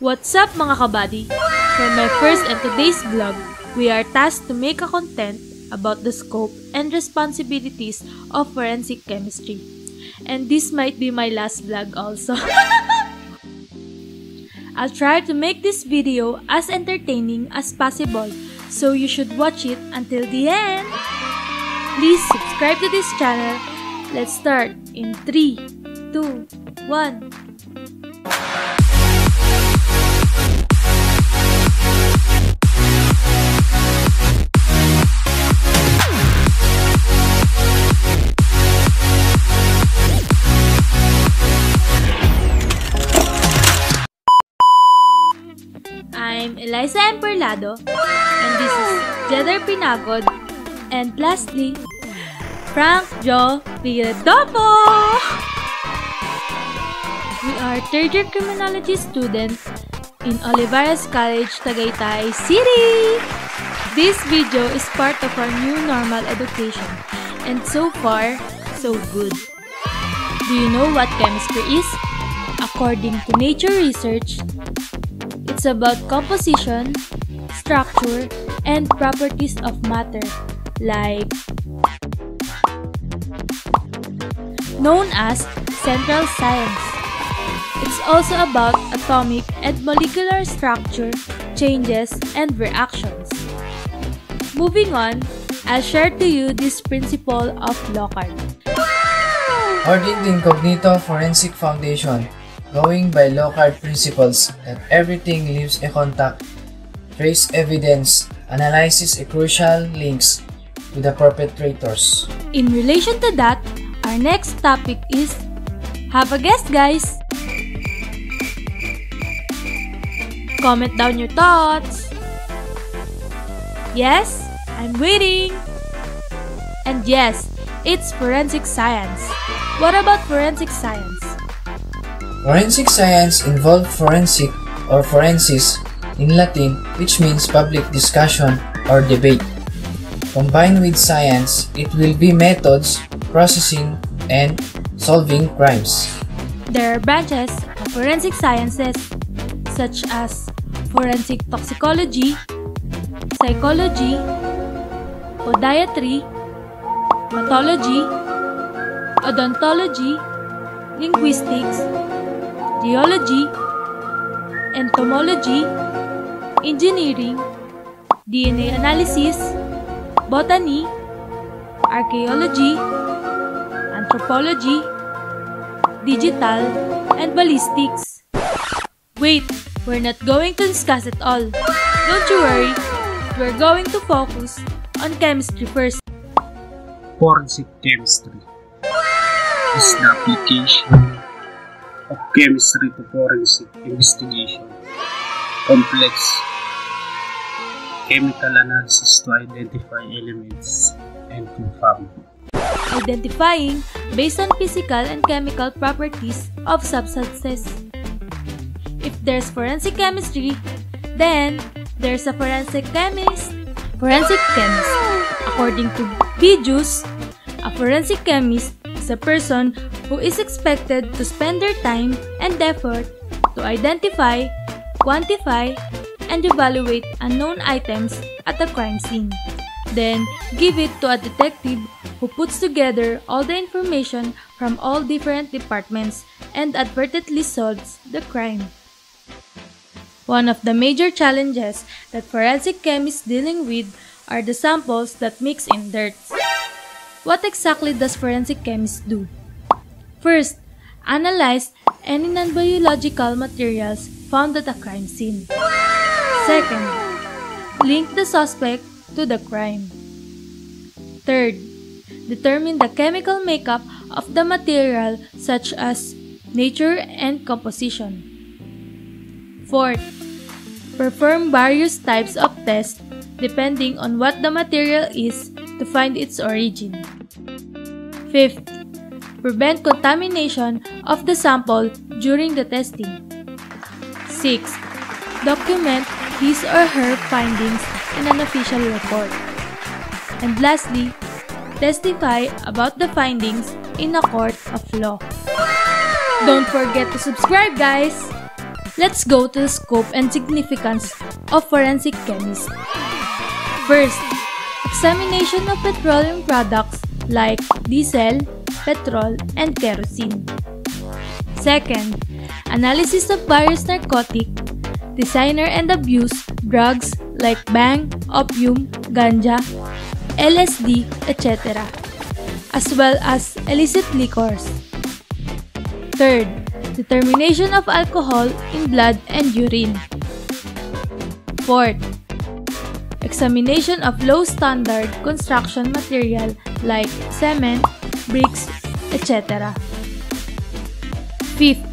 What's up mga kabady? For my first and today's vlog, we are tasked to make a content about the scope and responsibilities of forensic chemistry. And this might be my last vlog also. I'll try to make this video as entertaining as possible, so you should watch it until the end. Please subscribe to this channel. Let's start in 3, 2, 1. And this is Jeder Pinagod, and lastly, Frank Joe Villardopo! We are third year criminology students in Olivares College, Tagaytay City! This video is part of our new normal education, and so far, so good. Do you know what chemistry is? According to Nature Research, it's about composition, structure, and properties of matter, like known as central science. It's also about atomic and molecular structure, changes, and reactions. Moving on, I'll share to you this principle of Locard. According to Incognito Forensic Foundation, going by Locard principles that everything leaves a contact, trace evidence, analyzes a crucial links to the perpetrators. In relation to that, our next topic is Have a guess, guys! Comment down your thoughts. Yes, I'm waiting. And yes, it's forensic science. What about forensic science? Forensic science involves forensic or forensis in Latin which means public discussion or debate. Combined with science, it will be methods, processing, and solving crimes. There are branches of forensic sciences such as forensic toxicology, psychology, podiatry, pathology, odontology, linguistics, geology, entomology, engineering, DNA analysis, botany, archaeology, anthropology, digital, and ballistics. Wait, we're not going to discuss it all. Don't you worry, we're going to focus on chemistry first. Forensic chemistry is the application of chemistry to forensic investigation. Complex chemical analysis to identify elements and confirm. identifying based on physical and chemical properties of substances. If there's forensic chemistry, then there's a forensic chemist. Forensic chemist. According to Bijus, a forensic chemist is a person who is expected to spend their time and effort to identify, quantify, and evaluate unknown items at a crime scene. Then, give it to a detective who puts together all the information from all different departments and advertently solves the crime. One of the major challenges that forensic chemists dealing with are the samples that mix in dirt. What exactly does forensic chemists do? First, analyze any non-biological materials found at a crime scene. Second, link the suspect to the crime. Third, determine the chemical makeup of the material such as nature and composition. Fourth, perform various types of tests depending on what the material is to find its origin. Fifth, prevent contamination of the sample during the testing. Sixth, document his or her findings in an official report. And lastly, testify about the findings in a court of law. Don't forget to subscribe, guys! Let's go to the scope and significance of forensic chemistry. First, examination of petroleum products like diesel, petrol, and kerosene. Second, analysis of various narcotic, designer and abuse drugs like bhang, opium, ganja, LSD, etc., as well as illicit liquors. Third, determination of alcohol in blood and urine. Fourth, examination of low standard construction material like cement, bricks, etc. Fifth,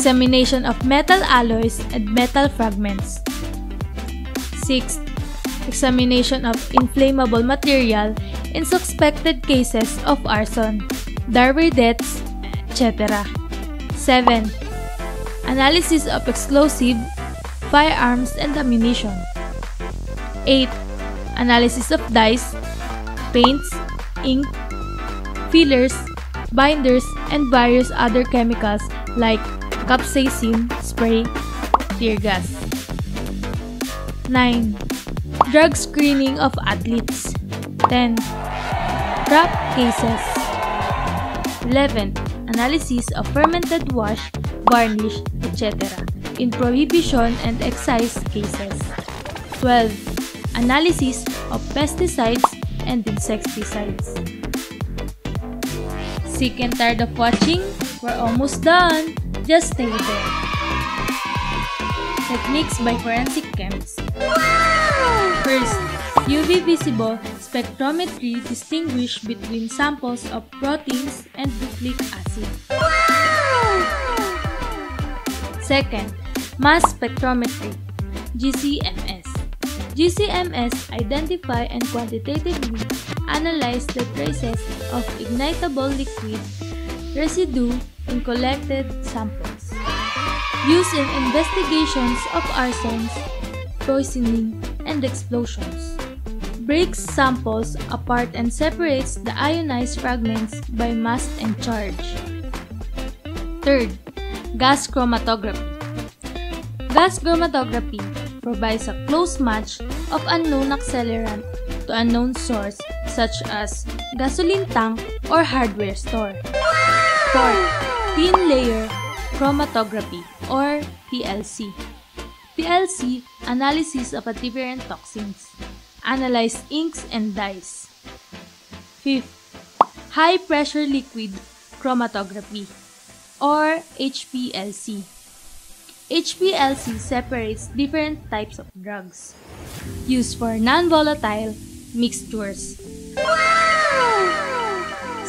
examination of metal alloys and metal fragments. 6. examination of inflammable material in suspected cases of arson, dowry deaths, etc. 7. Analysis of explosive, firearms, and ammunition. 8. Analysis of dyes, paints, ink, fillers, binders, and various other chemicals like capsaicin spray, tear gas. 9. Drug screening of athletes. 10. Trap cases. 11. Analysis of fermented wash, varnish, etc. in prohibition and excise cases. 12. Analysis of pesticides and insecticides. Sick and tired of watching? We're almost done. Just stay there. Techniques by forensic chemists. First, UV visible spectrometry distinguish between samples of proteins and nucleic acid. Second, mass spectrometry GCMS. GCMS identify and quantitatively analyze the traces of ignitable liquid residue in collected samples. Used in investigations of arsons, poisoning, and explosions. Breaks samples apart and separates the ionized fragments by mass and charge. Third, gas chromatography. Gas chromatography provides a close match of unknown accelerant to unknown source such as gasoline tank or hardware store. Fourth, thin layer chromatography or TLC. TLC analysis of a different toxins. Analyze inks and dyes. Fifth, high pressure liquid chromatography or HPLC. HPLC separates different types of drugs used for non-volatile mixtures. Wow!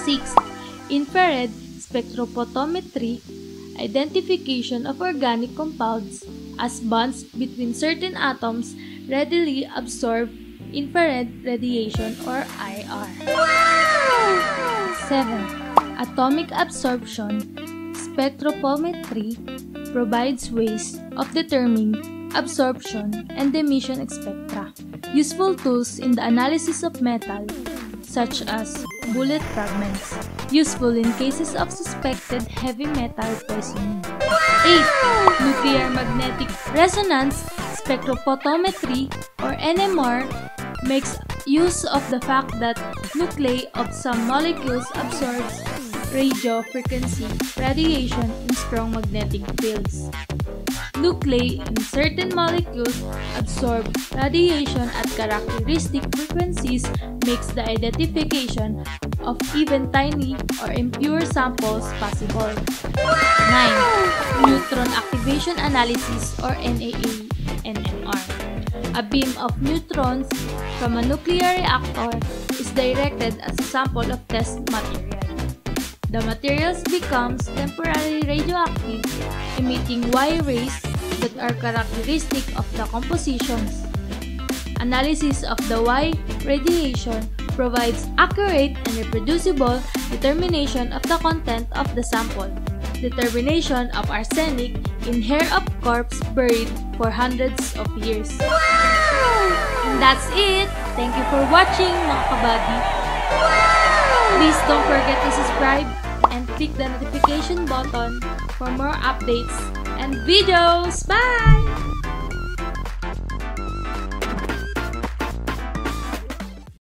6. Infrared spectrophotometry identification of organic compounds as bonds between certain atoms readily absorb infrared radiation or IR. 7. Atomic absorption spectrophometry provides ways of determining absorption and emission spectra, useful tools in the analysis of metal, such as bullet fragments, useful in cases of suspected heavy metal poisoning. 8. Nuclear magnetic resonance spectrophotometry or NMR makes use of the fact that nuclei of some molecules absorbs radio frequency radiation in strong magnetic fields. Nuclei in certain molecules absorb radiation at characteristic frequencies makes the identification of even tiny or impure samples possible. 9. Neutron activation analysis or NAA NMR. A beam of neutrons from a nuclear reactor is directed as a sample of test material. The materials becomes temporarily radioactive, emitting Y rays that are characteristic of the compositions. Analysis of the Y radiation provides accurate and reproducible determination of the content of the sample. Determination of arsenic in hair of corpse buried for hundreds of years. And that's it! Thank you for watching mga kabady! Please don't forget to subscribe and click the notification button for more updates videos. Bye!